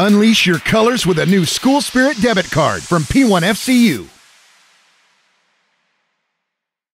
Unleash your colors with a new School Spirit debit card from P1FCU.